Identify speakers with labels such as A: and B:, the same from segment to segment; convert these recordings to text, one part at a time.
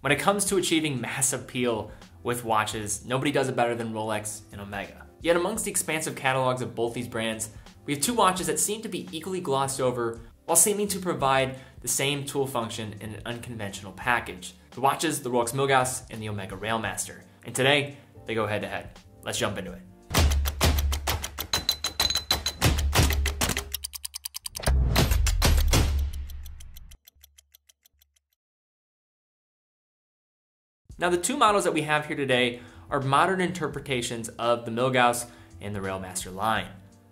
A: When it comes to achieving mass appeal with watches, nobody does it better than Rolex and Omega. Yet amongst the expansive catalogs of both these brands, we have two watches that seem to be equally glossed over while seeming to provide the same tool function in an unconventional package. The watches, the Rolex Milgauss and the Omega Railmaster. And today, they go head to head. Let's jump into it. Now the two models that we have here today are modern interpretations of the Milgauss and the Railmaster line.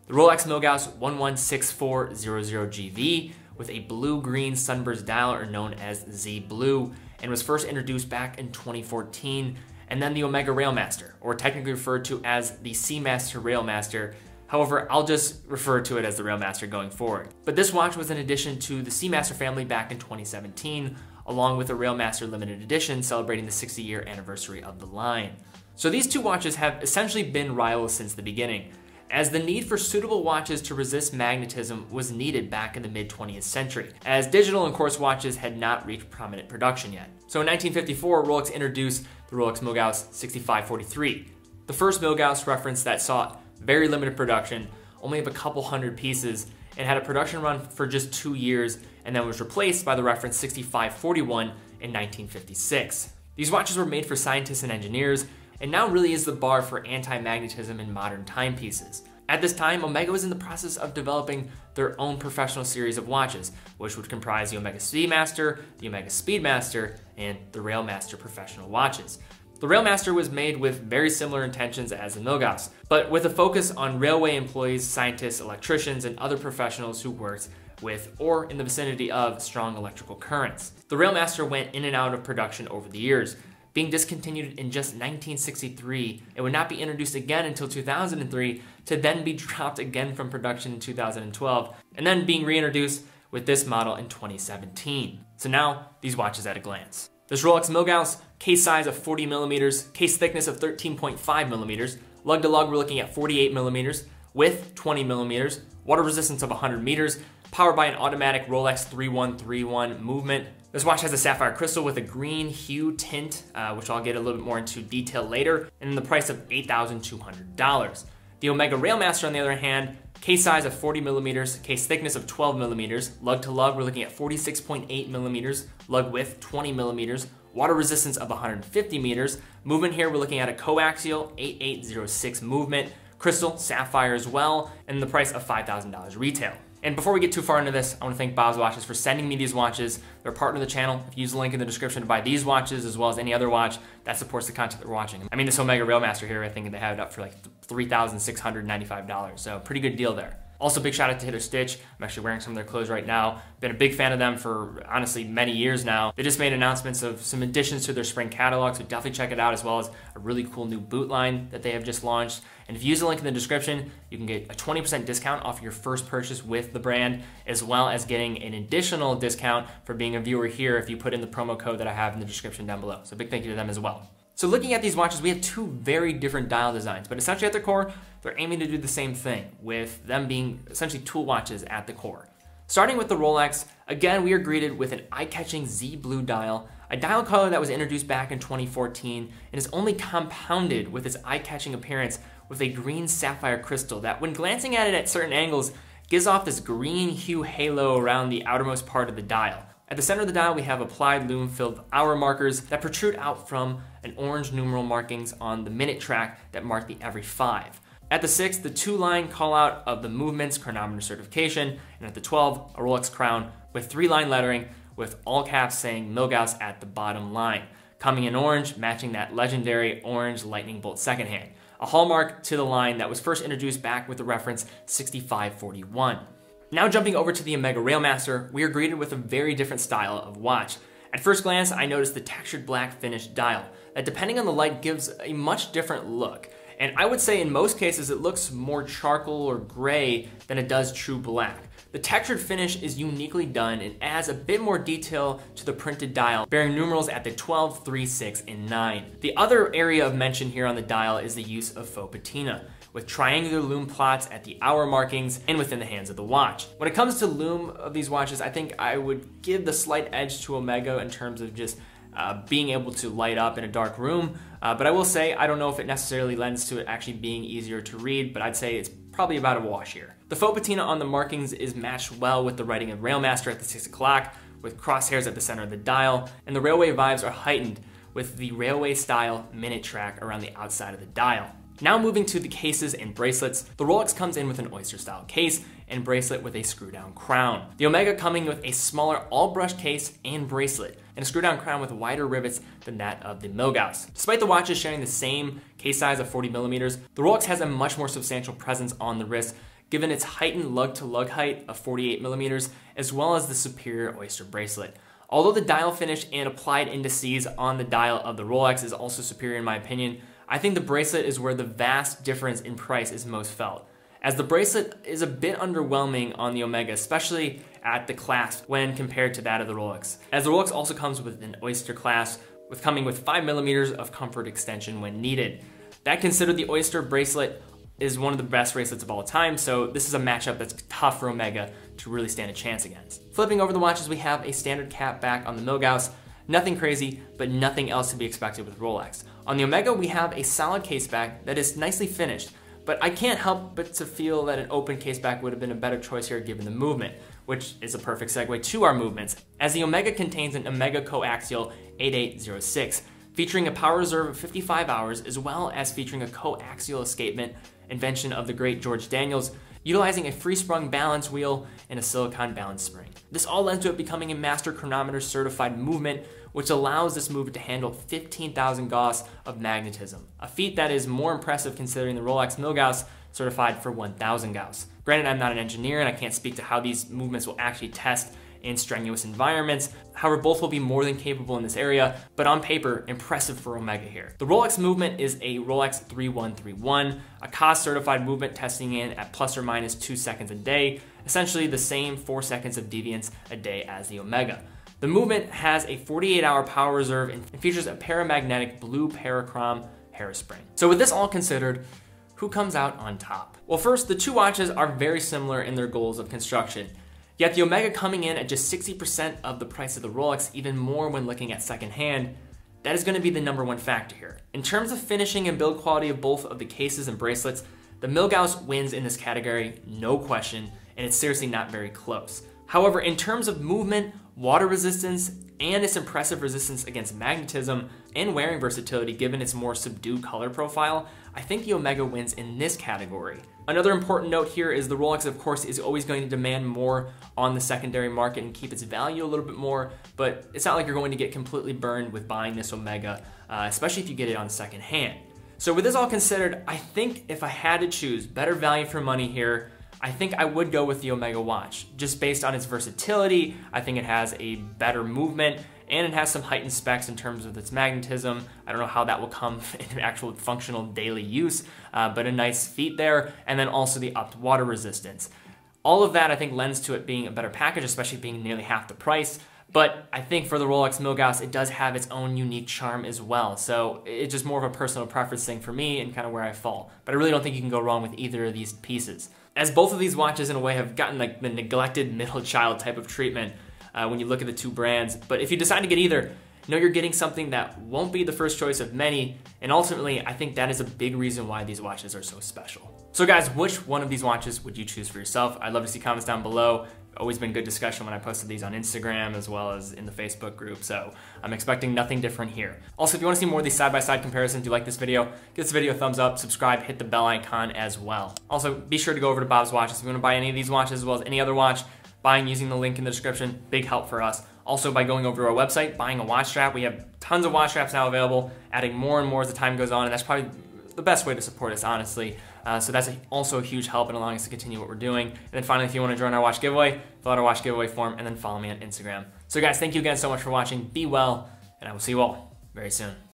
A: The Rolex Milgauss 116400GV with a blue-green sunburst dial or known as Z Blue and was first introduced back in 2014 and then the Omega Railmaster or technically referred to as the Seamaster Railmaster However, I'll just refer to it as the Railmaster going forward. But this watch was an addition to the Seamaster family back in 2017, along with the Railmaster limited edition celebrating the 60 year anniversary of the line. So these two watches have essentially been rivals since the beginning, as the need for suitable watches to resist magnetism was needed back in the mid 20th century, as digital and quartz watches had not reached prominent production yet. So in 1954, Rolex introduced the Rolex Milgauss 6543, the first Milgauss reference that saw very limited production, only of a couple hundred pieces, and had a production run for just two years and then was replaced by the reference 6541 in 1956. These watches were made for scientists and engineers, and now really is the bar for anti-magnetism in modern timepieces. At this time, Omega was in the process of developing their own professional series of watches, which would comprise the Omega Seamaster, the Omega Speedmaster, and the Railmaster professional watches. The Railmaster was made with very similar intentions as the Milgauss, but with a focus on railway employees, scientists, electricians, and other professionals who worked with or in the vicinity of strong electrical currents. The Railmaster went in and out of production over the years, being discontinued in just 1963. It would not be introduced again until 2003 to then be dropped again from production in 2012, and then being reintroduced with this model in 2017. So now, these watches at a glance. This Rolex Milgauss, case size of 40 millimeters, case thickness of 13.5 millimeters, lug to lug we're looking at 48 millimeters, width 20 millimeters, water resistance of 100 meters, powered by an automatic Rolex 3131 movement. This watch has a sapphire crystal with a green hue tint, uh, which I'll get a little bit more into detail later, and the price of $8,200. The Omega Railmaster, on the other hand, Case size of 40 millimeters, case thickness of 12 millimeters, lug to lug we're looking at 46.8 millimeters, lug width 20 millimeters, water resistance of 150 meters. Movement here we're looking at a coaxial 8806 movement, crystal, sapphire as well, and the price of $5,000 retail. And before we get too far into this, I want to thank Bob's Watches for sending me these watches. They're a partner of the channel. If you use the link in the description to buy these watches as well as any other watch, that supports the content that we're watching. I mean, this Omega Railmaster here, I think they have it up for like $3,695. So pretty good deal there. Also, big shout out to Hither Stitch. I'm actually wearing some of their clothes right now. Been a big fan of them for honestly many years now. They just made announcements of some additions to their spring catalog, so definitely check it out, as well as a really cool new boot line that they have just launched. And if you use the link in the description, you can get a 20% discount off your first purchase with the brand, as well as getting an additional discount for being a viewer here if you put in the promo code that I have in the description down below. So big thank you to them as well. So looking at these watches, we have two very different dial designs, but essentially at their core, they're aiming to do the same thing, with them being essentially tool watches at the core. Starting with the Rolex, again, we are greeted with an eye-catching Z Blue dial, a dial color that was introduced back in 2014 and is only compounded with its eye-catching appearance with a green sapphire crystal that, when glancing at it at certain angles, gives off this green hue halo around the outermost part of the dial. At the center of the dial, we have applied lume-filled hour markers that protrude out from an orange numeral markings on the minute track that mark the every five. At the 6, the two-line call-out of the movement's chronometer certification, and at the 12, a Rolex crown with three-line lettering with all caps saying Milgauss at the bottom line, coming in orange, matching that legendary orange lightning bolt second hand, a hallmark to the line that was first introduced back with the reference 6541. Now jumping over to the Omega Railmaster, we are greeted with a very different style of watch. At first glance, I noticed the textured black finish dial that depending on the light gives a much different look. And I would say in most cases it looks more charcoal or gray than it does true black. The textured finish is uniquely done and adds a bit more detail to the printed dial, bearing numerals at the 12, 3, 6, and 9. The other area of mention here on the dial is the use of faux patina with triangular lume plots at the hour markings and within the hands of the watch. When it comes to lume of these watches, I think I would give the slight edge to Omega in terms of just uh, being able to light up in a dark room. Uh, but I will say, I don't know if it necessarily lends to it actually being easier to read, but I'd say it's probably about a wash here. The faux patina on the markings is matched well with the writing of Railmaster at the 6 o'clock, with crosshairs at the center of the dial, and the railway vibes are heightened with the railway style minute track around the outside of the dial. Now moving to the cases and bracelets, the Rolex comes in with an oyster style case and bracelet with a screw down crown. The Omega coming with a smaller all brush case and bracelet and a screw down crown with wider rivets than that of the Milgauss. Despite the watches sharing the same case size of 40 millimeters, the Rolex has a much more substantial presence on the wrist given its heightened lug to lug height of 48 millimeters as well as the superior oyster bracelet. Although the dial finish and applied indices on the dial of the Rolex is also superior in my opinion, I think the bracelet is where the vast difference in price is most felt. As the bracelet is a bit underwhelming on the Omega, especially at the clasp when compared to that of the Rolex. As the Rolex also comes with an Oyster clasp, with coming with 5 millimeters of comfort extension when needed. That considered the Oyster bracelet is one of the best bracelets of all time, so this is a matchup that's tough for Omega to really stand a chance against. Flipping over the watches, we have a standard cap back on the Milgauss, Nothing crazy, but nothing else to be expected with Rolex. On the Omega, we have a solid case back that is nicely finished, but I can't help but to feel that an open case back would have been a better choice here given the movement, which is a perfect segue to our movements, as the Omega contains an Omega coaxial 8806, featuring a power reserve of 55 hours, as well as featuring a coaxial escapement, invention of the great George Daniels, utilizing a free-sprung balance wheel and a silicon balance spring. This all led to it becoming a master chronometer certified movement, which allows this movement to handle 15,000 Gauss of magnetism, a feat that is more impressive considering the Rolex Milgauss certified for 1,000 Gauss. Granted, I'm not an engineer and I can't speak to how these movements will actually test in strenuous environments. However, both will be more than capable in this area, but on paper, impressive for Omega here. The Rolex movement is a Rolex 3131, a COSC certified movement testing in at plus or minus two seconds a day, essentially the same four seconds of deviance a day as the Omega. The movement has a 48 hour power reserve and features a paramagnetic blue parachrom hairspring. So with this all considered, who comes out on top? Well, first, the two watches are very similar in their goals of construction. Yet the Omega coming in at just 60% of the price of the Rolex, even more when looking at secondhand, that is going to be the number one factor here. In terms of finishing and build quality of both of the cases and bracelets, the Milgauss wins in this category, no question, and it's seriously not very close. However, in terms of movement, water resistance, and its impressive resistance against magnetism and wearing versatility given its more subdued color profile, I think the Omega wins in this category. Another important note here is the Rolex, of course, is always going to demand more on the secondary market and keep its value a little bit more, but it's not like you're going to get completely burned with buying this Omega, uh, especially if you get it on second hand. So with this all considered, I think if I had to choose better value for money here, I think I would go with the Omega watch, just based on its versatility. I think it has a better movement and it has some heightened specs in terms of its magnetism. I don't know how that will come in actual functional daily use, uh, but a nice feat there, and then also the upped water resistance. All of that I think lends to it being a better package, especially being nearly half the price. But I think for the Rolex Milgauss, it does have its own unique charm as well. So it's just more of a personal preference thing for me and kind of where I fall. But I really don't think you can go wrong with either of these pieces. As both of these watches in a way have gotten like the neglected middle child type of treatment uh, when you look at the two brands. But if you decide to get either, know you're getting something that won't be the first choice of many, and ultimately, I think that is a big reason why these watches are so special. So guys, which one of these watches would you choose for yourself? I'd love to see comments down below. Always been good discussion when I posted these on Instagram as well as in the Facebook group, so I'm expecting nothing different here. Also, if you wanna see more of these side-by-side -side comparisons, do you like this video, give this video a thumbs up, subscribe, hit the bell icon as well. Also, be sure to go over to Bob's Watches if you wanna buy any of these watches as well as any other watch, buying using the link in the description, big help for us. Also, by going over to our website, buying a watch strap, we have tons of watch straps now available, adding more and more as the time goes on, and that's probably the best way to support us, honestly. Uh, so that's a, also a huge help in allowing us to continue what we're doing. And then finally, if you want to join our watch giveaway, fill out our watch giveaway form and then follow me on Instagram. So guys, thank you again so much for watching. Be well, and I will see you all very soon.